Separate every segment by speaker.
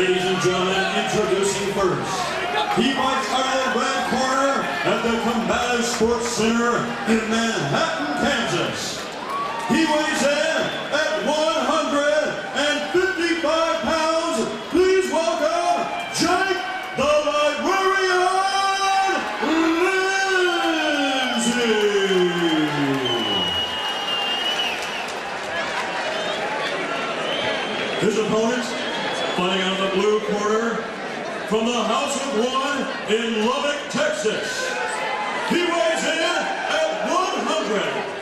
Speaker 1: Ladies and gentlemen, introducing first, he Piedmont Island Red Corner at the Combative Sports Center in Manhattan, Kansas. He weighs in at 155 pounds. Please welcome Jake the Librarian Lindsey. His opponents Fighting out of the blue corner from the House of One in Lubbock, Texas. He weighs in at 100.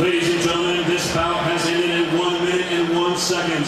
Speaker 1: Ladies and gentlemen, this bout has ended in one minute and one second.